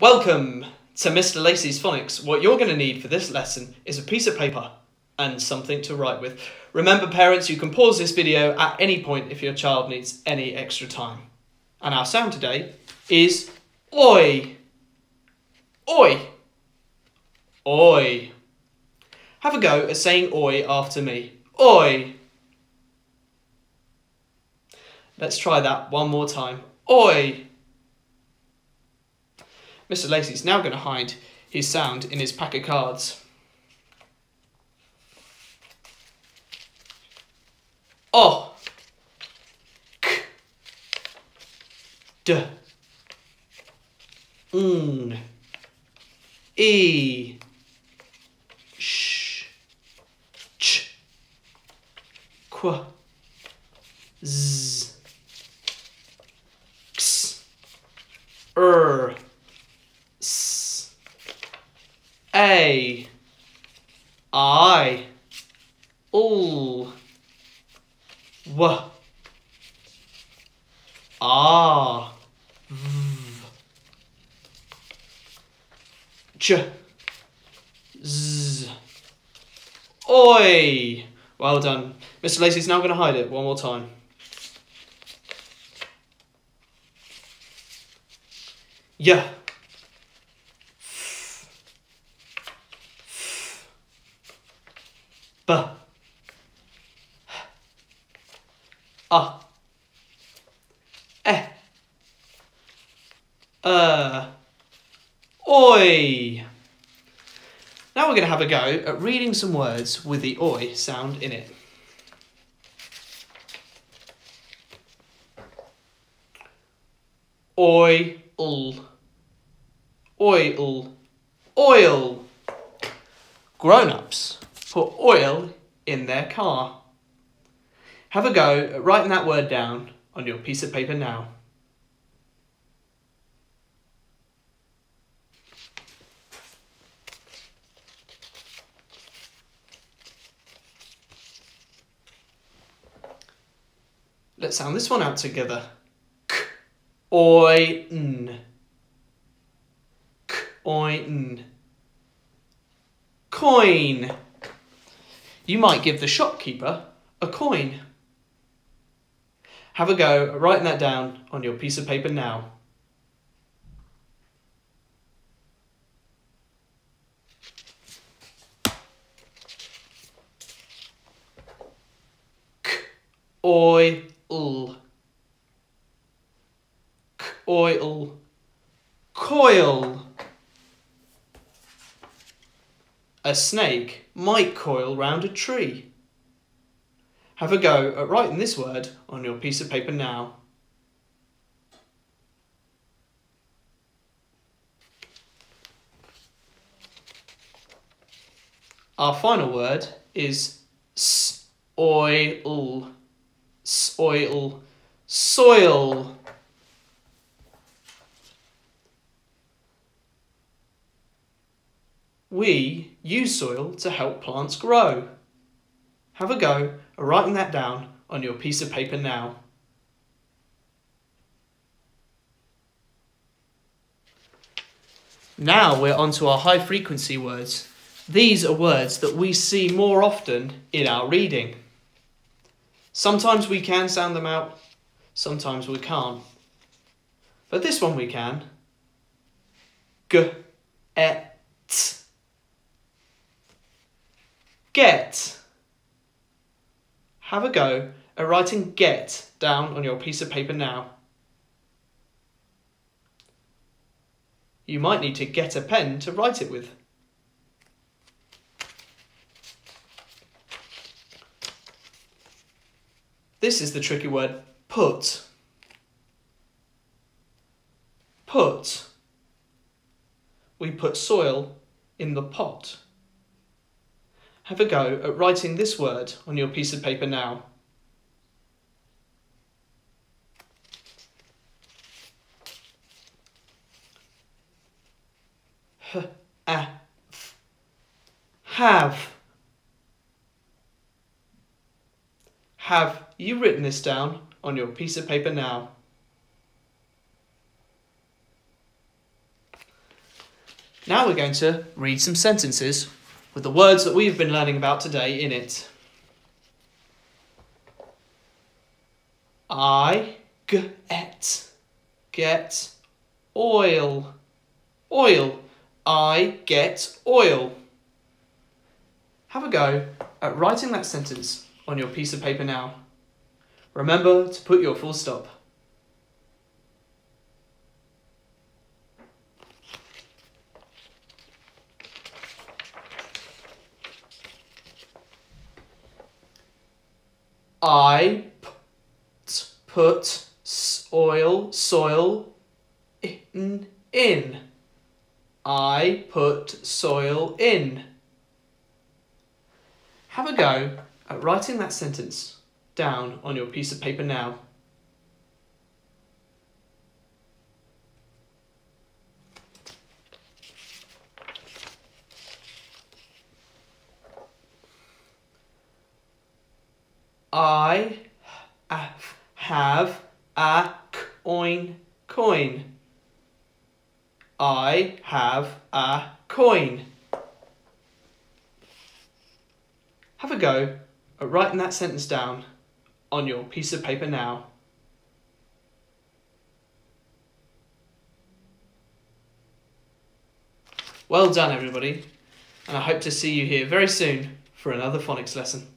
Welcome to Mr. Lacey's Phonics. What you're going to need for this lesson is a piece of paper and something to write with. Remember parents, you can pause this video at any point if your child needs any extra time. And our sound today is oi. Oi. Oi. Have a go at saying oi after me. Oi. Let's try that one more time. Oi. Mr. Lacey's now going to hide his sound in his pack of cards. O. K. D. N. E. Sh. Ch. Qu. Z. X. Er. A. I. Ch. Z. Oi. Well done. Mr. Lacey's now going to hide it one more time. Yeah. B. A. E. Oi. Now we're going to have a go at reading some words with the oi sound in it. Oi, ul. Oil. Oil. Grown ups put oil in their car. Have a go at writing that word down on your piece of paper now. Let's sound this one out together. K, oi, n. K, oi, n. Coin. You might give the shopkeeper a coin. Have a go at writing that down on your piece of paper now. K, oi, l. K, oil. Coil. A snake might coil round a tree. Have a go at writing this word on your piece of paper now. Our final word is soil. Soil. Soil. We use soil to help plants grow. Have a go at writing that down on your piece of paper now. Now we're on to our high frequency words. These are words that we see more often in our reading. Sometimes we can sound them out, sometimes we can't. But this one we can. G, e, Get. Have a go at writing get down on your piece of paper now. You might need to get a pen to write it with. This is the tricky word put. Put. We put soil in the pot. Have a go at writing this word on your piece of paper now. H, a, f, have. Have you written this down on your piece of paper now? Now we're going to read some sentences with the words that we've been learning about today in it. I get get oil oil I get oil. Have a go at writing that sentence on your piece of paper now. Remember to put your full stop. I put oil, soil in, in. I put soil in. Have a go at writing that sentence down on your piece of paper now. I have a coin coin. I have a coin. Have a go at writing that sentence down on your piece of paper now. Well done everybody, and I hope to see you here very soon for another phonics lesson.